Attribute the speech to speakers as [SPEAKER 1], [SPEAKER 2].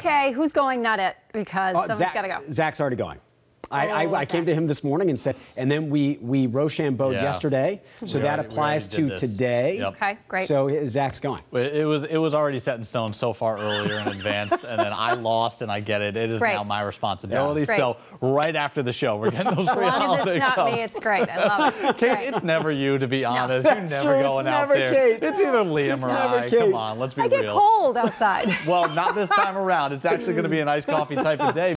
[SPEAKER 1] Okay, who's going? Not it, because
[SPEAKER 2] Uh,
[SPEAKER 1] someone's got to go.
[SPEAKER 2] Zach's already going. I,
[SPEAKER 1] Oh,
[SPEAKER 2] I, I came to him this morning and said, and then we we Rochambeaued
[SPEAKER 3] Yeah.
[SPEAKER 2] yesterday, so
[SPEAKER 3] We
[SPEAKER 2] that
[SPEAKER 3] already-
[SPEAKER 2] applies to
[SPEAKER 3] this.
[SPEAKER 2] today.
[SPEAKER 3] Yep.
[SPEAKER 1] Okay, great.
[SPEAKER 2] So Zach's going.
[SPEAKER 3] It it was it was already set in stone so far earlier in advance, and then I lost, and I get it. It is
[SPEAKER 1] Great.
[SPEAKER 3] now my responsibility.
[SPEAKER 1] Great.
[SPEAKER 3] So right after the show, we're getting those
[SPEAKER 1] As
[SPEAKER 3] free
[SPEAKER 1] long as it's not
[SPEAKER 3] cups.
[SPEAKER 1] me, it's great. I love it. It's
[SPEAKER 3] Kate,
[SPEAKER 1] great.
[SPEAKER 3] it's never you, to be honest.
[SPEAKER 2] That's
[SPEAKER 3] You're never
[SPEAKER 2] true. It's
[SPEAKER 3] going out
[SPEAKER 2] never
[SPEAKER 3] there.
[SPEAKER 2] Kate.
[SPEAKER 3] It's either Liam
[SPEAKER 2] It's
[SPEAKER 3] or
[SPEAKER 2] never
[SPEAKER 3] I.
[SPEAKER 2] Kate.
[SPEAKER 3] Come on, let's be
[SPEAKER 1] I get cold outside.
[SPEAKER 3] Well, not this time around. It's actually going to be a nice coffee type of day.